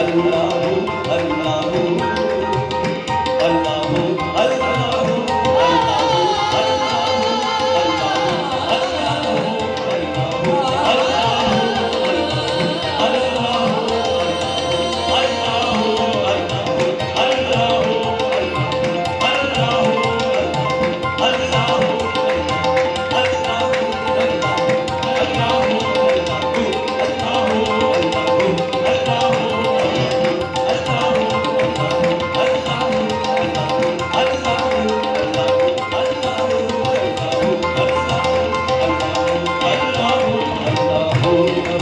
अल्लाह अल्लाह hold